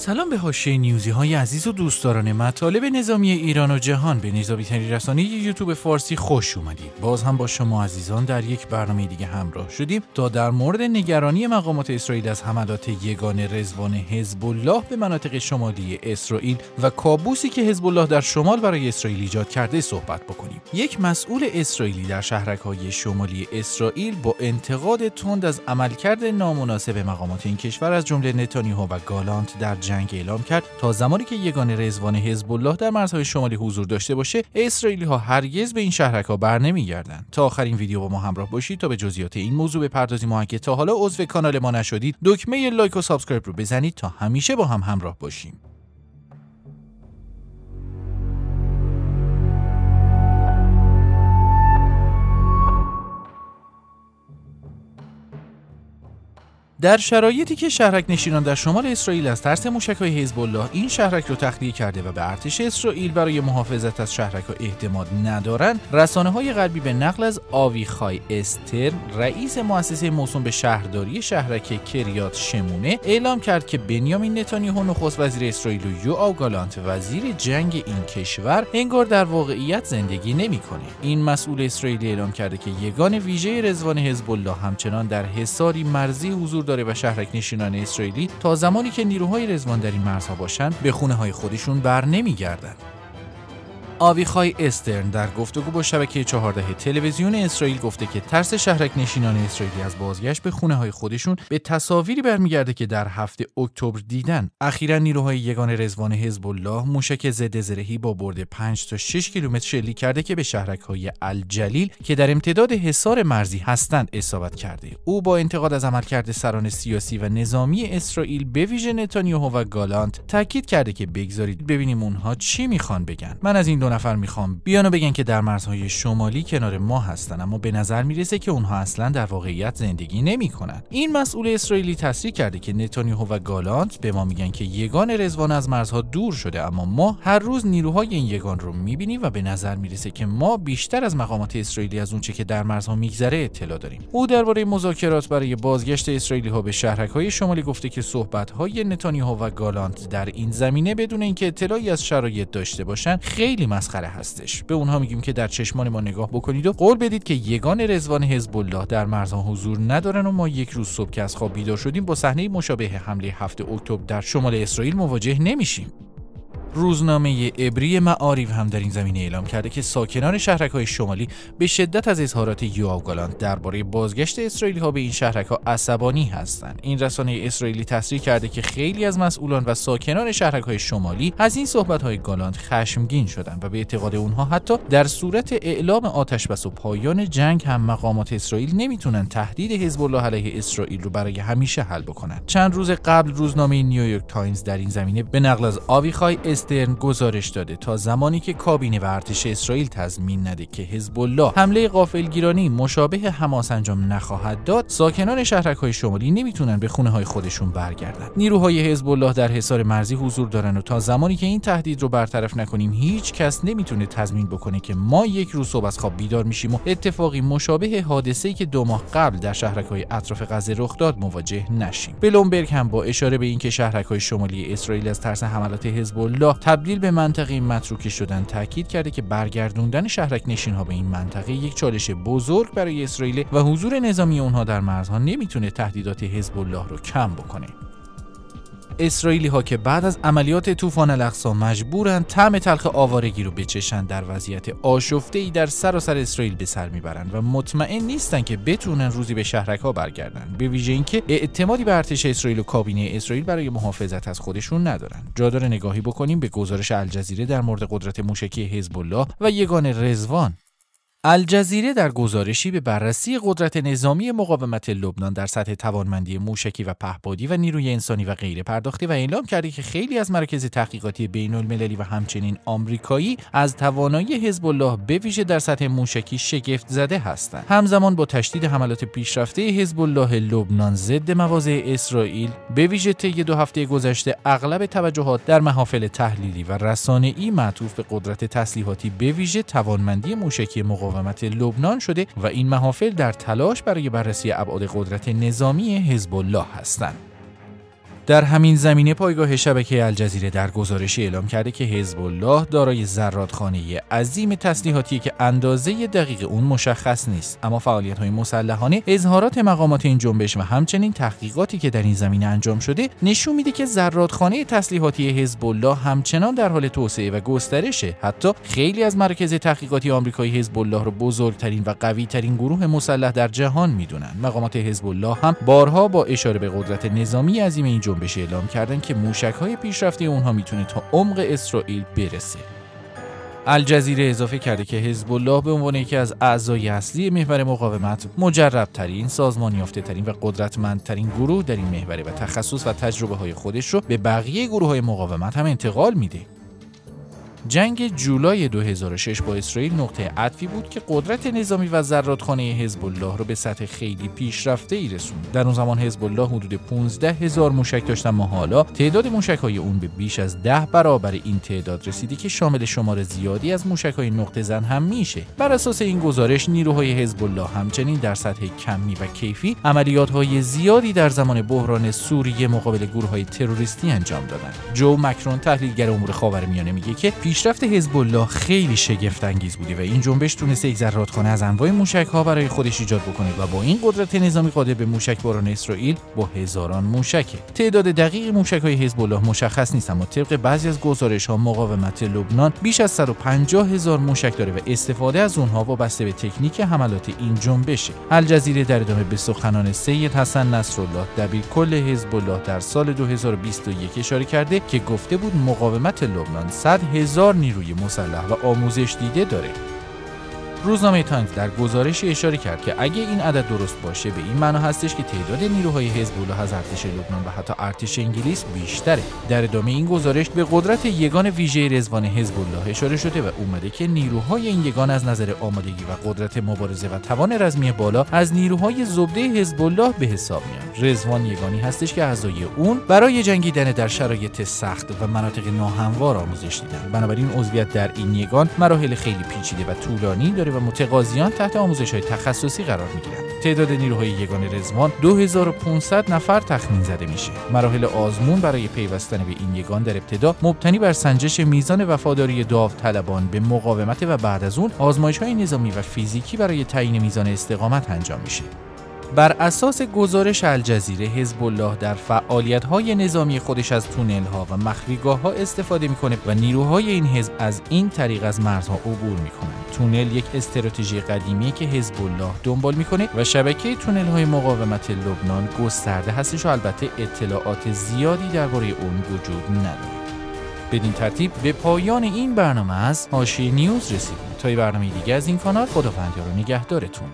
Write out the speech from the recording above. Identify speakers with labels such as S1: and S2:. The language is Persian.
S1: سلام به حاشیه نیوزی های عزیز و دوستداران مطالب نظامی ایران و جهان به نظامی ترین رسانه یوتیوب فارسی خوش اومدید. باز هم با شما عزیزان در یک برنامه دیگه همراه شدیم تا در مورد نگرانی مقامات اسرائیل از حملات یگان رزوان حزب الله به مناطق شمالی اسرائیل و کابوسی که حزب الله در شمال برای اسرائیل ایجاد کرده صحبت بکنیم. یک مسئول اسرائیلی در شهرک های شمالی اسرائیل با انتقاد تند از عملکرد نامناسب مقامات این کشور از جمله نتانیاهو و گالانت در جنگ اعلام کرد. تا زمانی که یگان رزوان حزب الله در مرزهای شمالی حضور داشته باشه اسرائیلی ها هرگز به این شهرک ها بر نمیگردند. تا آخرین ویدیو با ما همراه باشید تا به جزئیات این موضوع بپردازیم. و تا حالا عضو کانال ما نشدید دکمه like و subscribe رو بزنید تا همیشه با هم همراه باشیم. در شرایطی که شهرک نشینان در شمال اسرائیل از ترس های حزب الله این شهرک رو تخلیه کرده و به ارتش اسرائیل برای محافظت از شهرک ها اعتماد ندارند رسانه های غربی به نقل از آویخای استرن رئیس مؤسسه موسوم به شهرداری شهرک کریات شمونه اعلام کرد که بنیامین نتانیاهو نخست وزیر اسرائیل و یوآو گالانت وزیر جنگ این کشور انگار در واقعیت زندگی نمی‌کنه. این مسئول اسرائیلی اعلام کرده که یگان ویژه رزوان حزب الله همچنان در حصاری مرزی حضور داره و شهرک نشینان اسرائیلی تا زمانی که نیروهای رزوان در این مرزها باشند به خونه های خودشون بر نمیگردند. آویخای استرن در گفتگو با شبکه 14 تلویزیون اسرائیل گفته که ترس شهرک نشینان اسرائیلی از بازگشت به خونه های خودشون به تصاویری برمیگرده که در هفته اکتبر دیدن. اخیرا نیروهای یگان رزوان حزب الله موشک ضد زرهی با برد 5 تا 6 کیلومتر شلیک کرده که به شهرک های الجلیل که در امتداد حصار مرزی هستند اصابت کرده. او با انتقاد از عملکرد سران سیاسی و نظامی اسرائیل به ویژه نتانیاهو و گالانت تاکید کرده که بگذارید ببینیم اونها چی می‌خوان بگن. من از این دو نفر می‌خوام. بیانو بگن که در مرزهای شمالی کنار ما هستن اما به نظر می‌رسه که اونها اصلا در واقعیت زندگی نمی‌کنن. این مسئول اسرائیلی تصریح کرده که نتانیاهو و گالانت به ما میگن که یگان رزوان از مرزها دور شده اما ما هر روز نیروهای این یگان رو می‌بینیم و به نظر می‌رسه که ما بیشتر از مقامات اسرائیلی از اونچه که در مرزها میگذره اطلاع داریم. او درباره مذاکرات برای بازگشت اسرائیلی ها به شهرک های شمالی گفته که صحبت های نتانیاهو و گالانت در این زمینه بدون اینکه اطلاعی از شرایط داشته باشن خیلی مسخره هستش. به اونها میگیم که در چشمان ما نگاه بکنید و قول بدید که یگان رزوان حزب الله در مرزها حضور ندارن و ما یک روز صبح که از خواب بیدار شدیم با صحنه مشابه حمله هفت اکتبر در شمال اسرائیل مواجه نمیشیم. روزنامه عبری معاریف هم در این زمینه اعلام کرده که ساکنان شهرک های شمالی به شدت از اظهارات یوآو گالانت درباره بازگشت اسرائیلی ها به این شهرک ها عصبانی هستند. این رسانه اسرائیلی تصریح کرده که خیلی از مسئولان و ساکنان شهرک های شمالی از این صحبت های گالانت خشمگین شدند و به اعتقاد اونها حتی در صورت اعلام آتش بس و پایان جنگ هم مقامات اسرائیل نمی‌تونن تهدید حزب الله علیه اسرائیل رو برای همیشه حل بکنند چند روز قبل روزنامه نیویورک تایمز در این زمینه به نقل از آویخای استرن گزارش داده تا زمانی که کابینه و ارتش اسرائیل تضمین نده که حزب الله حمله غافلگیرانی مشابه حماس انجام نخواهد داد ساکنان شهرک های شمالی نمی‌تونن به خونه های خودشون برگردن. نیروهای حزب الله در حصار مرزی حضور دارن و تا زمانی که این تهدید رو برطرف نکنیم هیچ کس نمی‌تونه تضمین بکنه که ما یک روز صبح از خواب بیدار میشیم و اتفاقی مشابه حادثه‌ای که دو ماه قبل در شهرک های اطراف غزه رخ داد مواجه نشیم. بلومبرگ هم با اشاره به اینکه شهرک های شمالی اسرائیل از ترس حملات حزب الله تبدیل به منطقه متروکه شدن تاکید کرده که برگردوندن شهرک نشین ها به این منطقه یک چالش بزرگ برای اسرائیل و حضور نظامی اونها در مرزها نمی‌تونه تهدیدات حزب الله رو کم بکنه. اسرائیلی ها که بعد از عملیات طوفان الاقصا مجبورند طعم تلخ آوارگی رو بچشند در وضعیت آشفته ای در سراسر اسرائیل به سر می‌برند و مطمئن نیستند که بتونن روزی به شهرک ها برگردن. به ویژه اینکه اعتمادی به ارتش اسرائیل و کابینه اسرائیل برای محافظت از خودشون ندارن. جا نگاهی بکنیم به گزارش الجزیره در مورد قدرت موشکی حزب الله و یگان رزوان الجزیره در گزارشی به بررسی قدرت نظامی مقاومت لبنان در سطح توانمندی موشکی و پهپادی و نیروی انسانی و غیره پرداخته و اعلام کرده که خیلی از مراکز تحقیقاتی بین المللی و همچنین آمریکایی از توانایی حزب الله به ویژه در سطح موشکی شگفت زده هستند. همزمان با تشدید حملات پیشرفته حزب الله لبنان ضد مواضع اسرائیل به ویژه طی دو هفته گذشته اغلب توجهات در محافل تحلیلی و رسانه‌ای معطوف به قدرت تسلیحاتی به ویژه توانمندی موشکی مقاومت مقاومت لبنان شده و این محافل در تلاش برای بررسی ابعاد قدرت نظامی حزب الله هستند. در همین زمینه پایگاه شبکه الجزیره در گزارشی اعلام کرده که حزب الله دارای زرادخانه عظیم تسلیحاتی که اندازه دقیق اون مشخص نیست. اما فعالیت های مسلحانه اظهارات مقامات این جنبش و همچنین تحقیقاتی که در این زمینه انجام شده نشون میده که زرادخانه تسلیحاتی حزب الله همچنان در حال توسعه و گسترشه. حتی خیلی از مراکز تحقیقاتی آمریکایی حزب الله رو بزرگترین و قویترین گروه مسلح در جهان می‌دونن. مقامات حزب الله هم بارها با اشاره به قدرت نظامی عظیم این جنبش اعلام کردن که موشک‌های پیشرفته اونها می‌تونه تا عمق اسرائیل برسه الجزیره اضافه کرده که حزب الله به عنوان یکی از اعضای اصلی محور مقاومت مجربترین، سازمان یافته ترین و قدرتمندترین گروه در این محوره و تخصص و تجربه های خودش رو به بقیه گروه های مقاومت هم انتقال میده. جنگ جولای 2006 با اسرائیل نقطه عطفی بود که قدرت نظامی و زرادخانه حزب الله رو به سطح خیلی پیشرفته ای رسوند. در اون زمان حزب الله حدود 15 هزار موشک داشت اما حالا تعداد موشک های اون به بیش از 10 برابر این تعداد رسیده که شامل شمار زیادی از موشک های نقطه زن هم میشه. بر اساس این گزارش نیروهای حزب الله همچنین در سطح کمی و کیفی عملیات های زیادی در زمان بحران سوریه مقابل گروه های تروریستی انجام دادند. جو مکرون تحلیلگر امور خاورمیانه میگه که پیشرفت حزب الله خیلی شگفت انگیز بوده و این جنبش تونسته یک زرادخانه از انواع موشک ها برای خودش ایجاد بکنه و با این قدرت نظامی قادر به موشک باران اسرائیل با هزاران موشکه. تعداد دقیق موشک های حزب الله مشخص نیست اما طبق بعضی از گزارش ها مقاومت لبنان بیش از 150 هزار موشک داره و استفاده از اونها وابسته به تکنیک حملات این جنبشه. الجزیره در ادامه به سخنان سید حسن نصرالله دبیر کل حزب الله در سال 2021 اشاره کرده که گفته بود مقاومت لبنان 100 هزار نیروی مسلح و آموزش دیده داره. روزنامه تایمز در گزارشی اشاره کرد که اگه این عدد درست باشه به این معنا هستش که تعداد نیروهای حزب الله از ارتش لبنان و حتی ارتش انگلیس بیشتره. در ادامه این گزارش به قدرت یگان ویژه رزوان حزب الله اشاره شده و اومده که نیروهای این یگان از نظر آمادگی و قدرت مبارزه و توان رزمی بالا از نیروهای زبده حزب الله به حساب میان. رزوان یگانی هستش که اعضای اون برای جنگیدن در شرایط سخت و مناطق ناهموار آموزش دیدن. بنابراین عضویت در این یگان مراحل خیلی پیچیده و طولانی داره و متقاضیان تحت آموزش های تخصصی قرار می گیرند. تعداد نیروهای یگان رزوان 2500 نفر تخمین زده میشه. مراحل آزمون برای پیوستن به این یگان در ابتدا مبتنی بر سنجش میزان وفاداری داوطلبان به مقاومت و بعد از اون آزمایش های نظامی و فیزیکی برای تعیین میزان استقامت انجام میشه. بر اساس گزارش الجزیره حزب الله در فعالیت های نظامی خودش از تونل ها و مخفیگاه ها استفاده می‌کنه و نیروهای این حزب از این طریق از مرزها عبور می‌کنند. تونل یک استراتژی قدیمی که حزب الله دنبال می‌کنه و شبکه تونل های مقاومت لبنان گسترده هستش و البته اطلاعات زیادی درباره اون وجود نداره. بدین ترتیب به پایان این برنامه از حاشیه نیوز رسیدیم تا برنامه دیگه از این کانال خداوند رو نگهدارتون